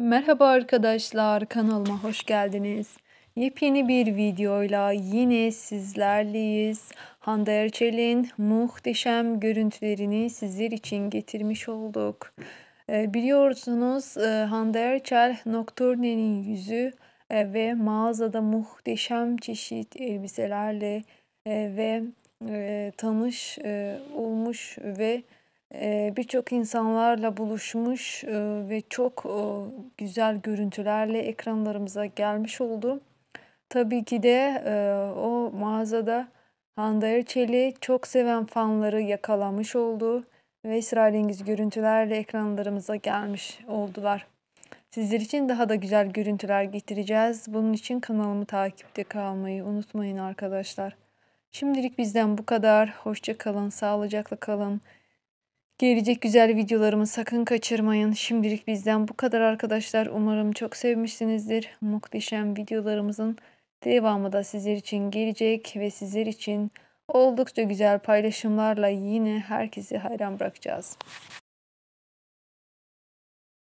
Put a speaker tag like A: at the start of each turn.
A: Merhaba arkadaşlar, kanalıma hoş geldiniz. Yepyeni bir videoyla yine sizlerleyiz. Hande Erçel'in muhteşem görüntülerini sizler için getirmiş olduk. Ee, biliyorsunuz e, Hande Erçel Nocturne'nin yüzü e, ve mağazada muhteşem çeşit elbiselerle e, ve tanış olmuş ve birçok insanlarla buluşmuş, ve çok, güzel görüntülerle ekranlarımıza gelmiş oldu. Tabii ki de, o mağazada Hande Erçel'i çok seven fanları yakalamış oldu ve esrarengiz görüntülerle ekranlarımıza gelmiş oldular. Sizler için daha da güzel görüntüler getireceğiz. Bunun için kanalımı takipte kalmayı unutmayın arkadaşlar. Şimdilik bizden bu kadar. Hoşça kalın, sağlıcakla kalın. Gelecek güzel videolarımı sakın kaçırmayın. Şimdilik bizden bu kadar arkadaşlar. Umarım çok sevmişsinizdir. Muhteşem videolarımızın devamı da sizler için gelecek ve sizler için oldukça güzel paylaşımlarla yine herkesi hayran bırakacağız.